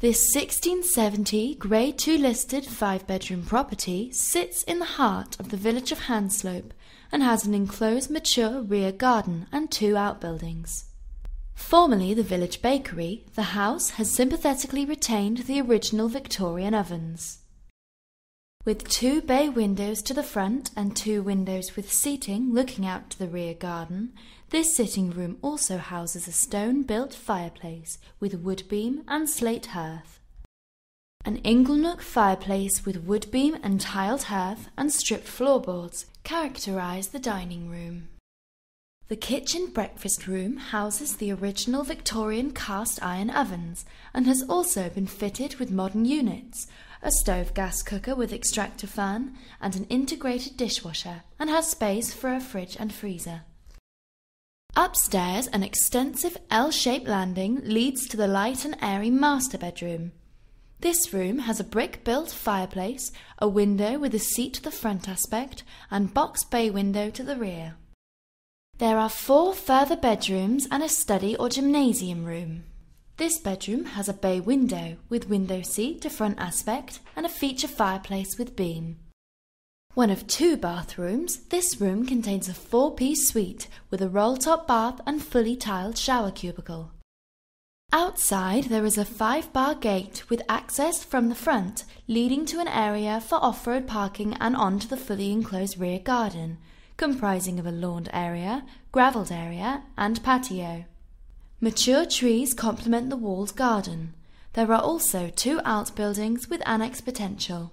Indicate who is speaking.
Speaker 1: This 1670 Grade 2 listed five bedroom property sits in the heart of the village of Hanslope and has an enclosed mature rear garden and two outbuildings. Formerly the village bakery, the house has sympathetically retained the original Victorian ovens. With two bay windows to the front and two windows with seating looking out to the rear garden, this sitting room also houses a stone built fireplace with wood beam and slate hearth. An inglenook fireplace with wood beam and tiled hearth and stripped floorboards characterize the dining room. The kitchen breakfast room houses the original Victorian cast iron ovens and has also been fitted with modern units a stove gas cooker with extractor fan, and an integrated dishwasher, and has space for a fridge and freezer. Upstairs, an extensive L shaped landing leads to the light and airy master bedroom. This room has a brick built fireplace, a window with a seat to the front aspect, and box bay window to the rear. There are four further bedrooms and a study or gymnasium room. This bedroom has a bay window with window seat to front aspect and a feature fireplace with beam. One of two bathrooms, this room contains a four piece suite with a roll top bath and fully tiled shower cubicle. Outside, there is a five bar gate with access from the front, leading to an area for off road parking and onto the fully enclosed rear garden, comprising of a lawned area, gravelled area, and patio. Mature trees complement the walled garden. There are also two outbuildings with annex potential.